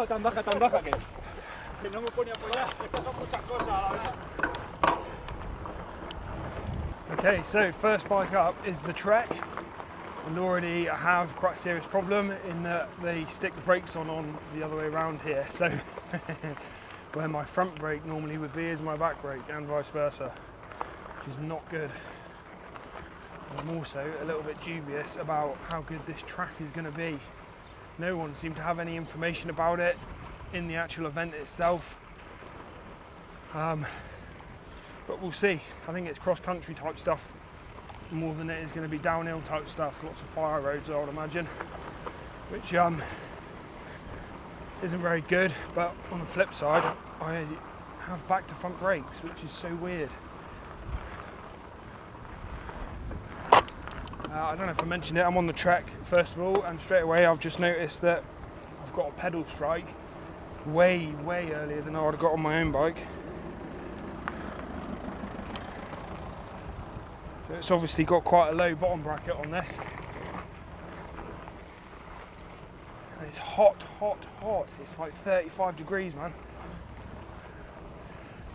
baja, tan baja, tan baja que, que no me. Es que son muchas cosas la. Okay, so first bike up is the Trek. And already I have quite a serious problem in that they stick the brakes on on the other way around here. So where my front brake normally would be is my back brake and vice versa, which is not good. I'm also a little bit dubious about how good this track is going to be. No one seemed to have any information about it in the actual event itself. Um, but we'll see. I think it's cross country type stuff more than it is going to be downhill type stuff. Lots of fire roads, I would imagine, which um, isn't very good. But on the flip side, I have back to front brakes, which is so weird. Uh, I don't know if I mentioned it, I'm on the Trek first of all, and straight away I've just noticed that I've got a pedal strike way, way earlier than I would have got on my own bike. So it's obviously got quite a low bottom bracket on this. And it's hot, hot, hot. It's like 35 degrees, man.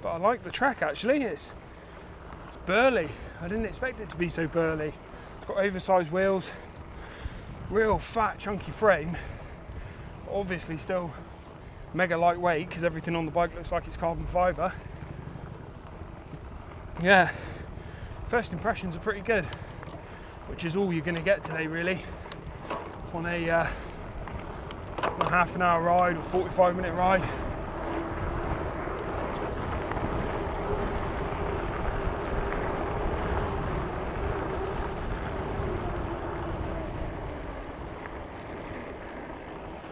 But I like the Trek actually. It's it's burly. I didn't expect it to be so burly. Got oversized wheels, real fat, chunky frame. Obviously, still mega lightweight because everything on the bike looks like it's carbon fiber. Yeah, first impressions are pretty good, which is all you're going to get today, really, on a, uh, on a half an hour ride or 45 minute ride.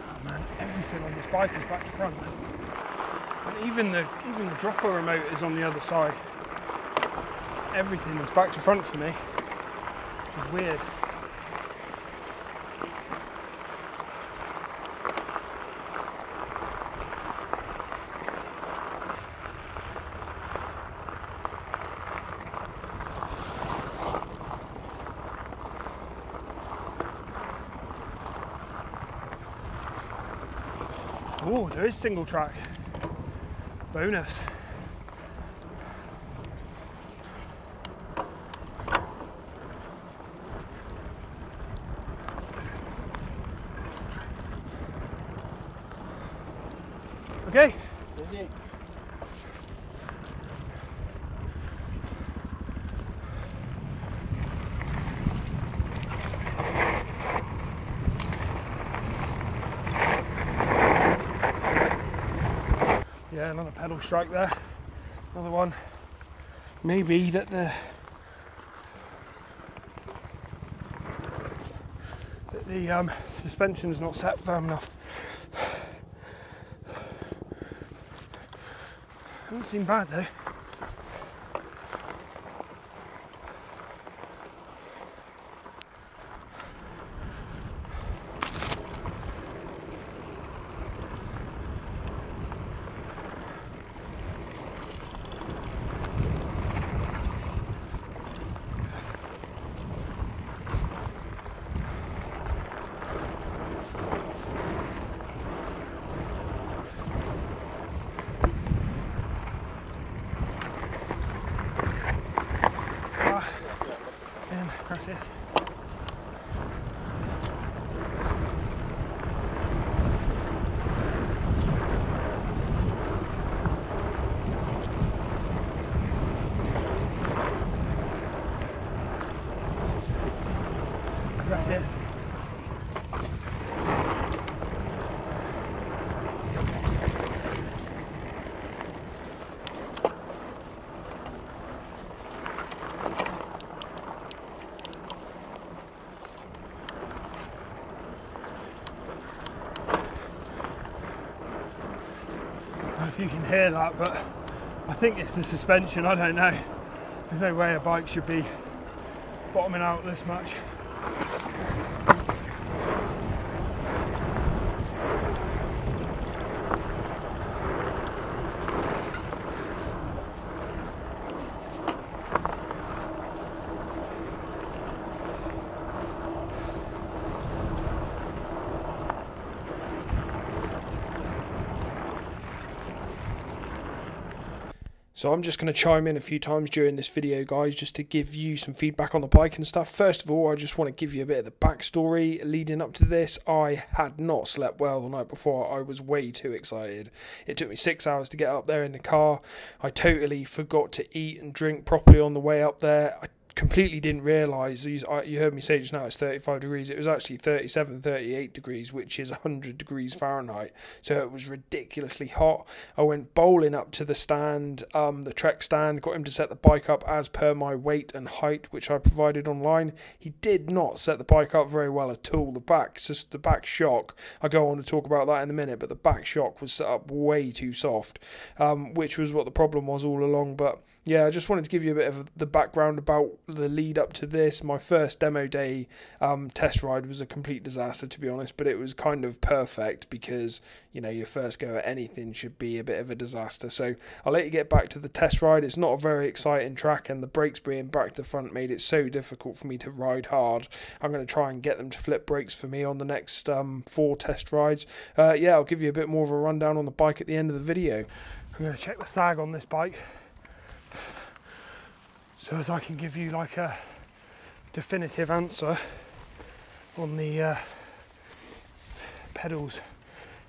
Oh man, everything on this bike is back to front. And even the even the dropper remote is on the other side everything is back to front for me. It's weird. Oh, there is single track. Bonus. Okay. Yeah, another pedal strike there. Another one. Maybe that the that the um, suspension is not set firm enough. Doesn't seem bad though. Bien, if you can hear that, but I think it's the suspension. I don't know. There's no way a bike should be bottoming out this much. So I'm just going to chime in a few times during this video, guys, just to give you some feedback on the bike and stuff. First of all, I just want to give you a bit of the backstory leading up to this. I had not slept well the night before. I was way too excited. It took me six hours to get up there in the car. I totally forgot to eat and drink properly on the way up there. I completely didn't realize you heard me say just now it's 35 degrees. It was actually 37 38 degrees which is 100 degrees fahrenheit. So it was ridiculously hot. I went bowling up to the stand um, the trek stand got him to set the bike up as per my weight and height which i provided online. He did not set the bike up very well at all. The back just the back shock i go on to talk about that in a minute but the back shock was set up way too soft um, which was what the problem was all along but yeah, I just wanted to give you a bit of the background about the lead up to this. My first demo day um, test ride was a complete disaster, to be honest, but it was kind of perfect because you know your first go at anything should be a bit of a disaster. So I'll let you get back to the test ride. It's not a very exciting track, and the brakes being back to front made it so difficult for me to ride hard. I'm going to try and get them to flip brakes for me on the next um, four test rides. Uh, yeah, I'll give you a bit more of a rundown on the bike at the end of the video. I'm going to check the sag on this bike so as I can give you like a definitive answer on the uh, pedals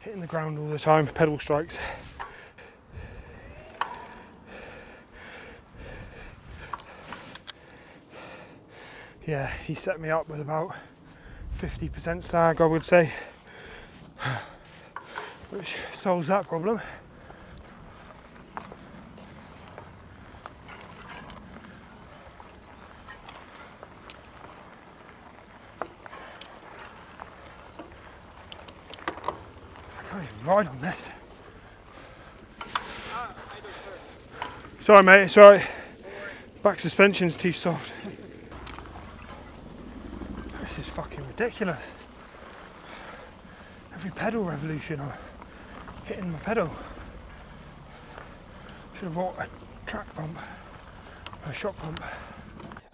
hitting the ground all the time, pedal strikes. Yeah, he set me up with about 50% sag, I would say, which solves that problem. Ride on this. Sorry mate, alright. Back suspension's too soft. This is fucking ridiculous. Every pedal revolution I'm hitting my pedal. Should have bought a track pump, a shock pump.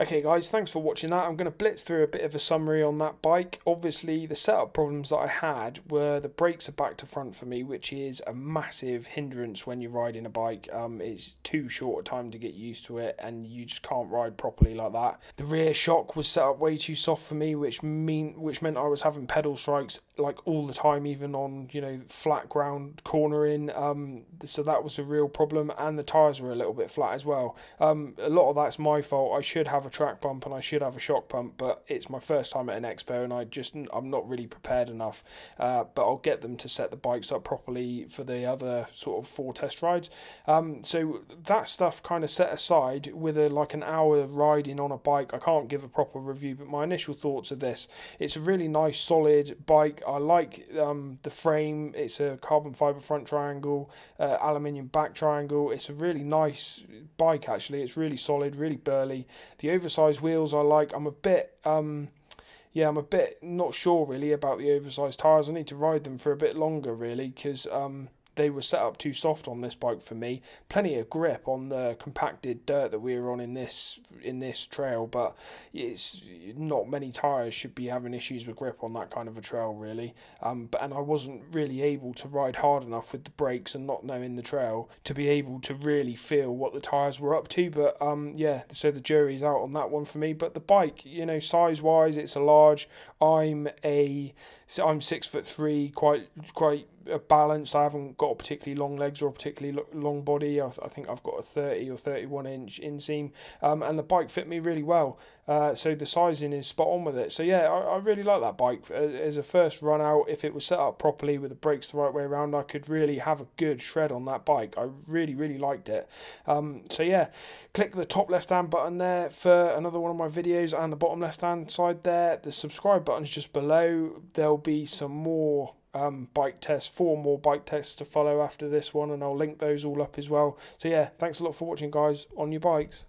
Okay guys, thanks for watching that. I'm going to blitz through a bit of a summary on that bike. Obviously the setup problems that I had were the brakes are back to front for me, which is a massive hindrance when you're riding a bike. Um, it's too short a time to get used to it and you just can't ride properly like that. The rear shock was set up way too soft for me, which mean which meant I was having pedal strikes like all the time, even on, you know, flat ground cornering. Um, so that was a real problem and the tyres were a little bit flat as well. Um, a lot of that's my fault. I should have a track pump and I should have a shock pump, but it's my first time at an expo and I just I'm not really prepared enough. Uh, but I'll get them to set the bikes up properly for the other sort of four test rides. Um, so that stuff kind of set aside with a like an hour of riding on a bike. I can't give a proper review, but my initial thoughts are this: it's a really nice, solid bike. I like um, the frame. It's a carbon fiber front triangle, uh, aluminium back triangle. It's a really nice bike actually. It's really solid, really burly. The oversized wheels I like. I'm a bit um, yeah, I'm a bit not sure really about the oversized tyres. I need to ride them for a bit longer really because um, they were set up too soft on this bike for me. Plenty of grip on the compacted dirt that we were on in this in this trail, but it's not many tires should be having issues with grip on that kind of a trail really. Um, but and I wasn't really able to ride hard enough with the brakes and not knowing the trail to be able to really feel what the tires were up to. But um, yeah, so the jury's out on that one for me. But the bike, you know, size wise, it's a large. I'm a I'm six foot three, quite quite balanced. I haven't got particularly long legs or a particularly long body. I, th- I think I've got a 30 or 31 inch inseam, um, and the bike fit me really well. Uh, so the sizing is spot on with it. So yeah, I, I really like that bike as a first run out. If it was set up properly with the brakes the right way around, I could really have a good shred on that bike. I really really liked it. Um, so yeah, click the top left hand button there for another one of my videos, and the bottom left hand side there. The subscribe button's just below. There'll be some more um, bike tests, four more bike tests to follow after this one, and I'll link those all up as well. So, yeah, thanks a lot for watching, guys, on your bikes.